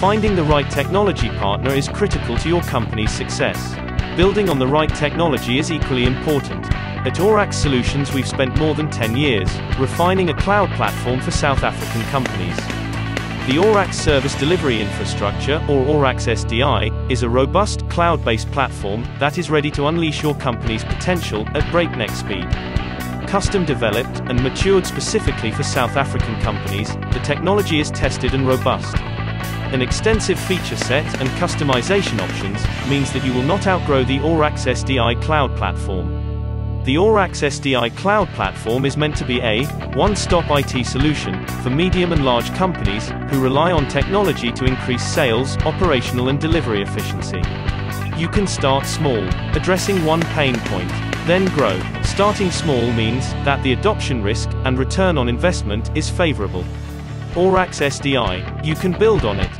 Finding the right technology partner is critical to your company's success. Building on the right technology is equally important. At Orax Solutions we've spent more than 10 years, refining a cloud platform for South African companies. The Orax Service Delivery Infrastructure, or Orax SDI, is a robust, cloud-based platform that is ready to unleash your company's potential at breakneck speed. Custom developed and matured specifically for South African companies, the technology is tested and robust. An extensive feature set and customization options means that you will not outgrow the Orax SDI cloud platform. The Orax SDI cloud platform is meant to be a one-stop IT solution for medium and large companies who rely on technology to increase sales, operational and delivery efficiency. You can start small, addressing one pain point, then grow. Starting small means that the adoption risk and return on investment is favorable. Orax SDI, you can build on it.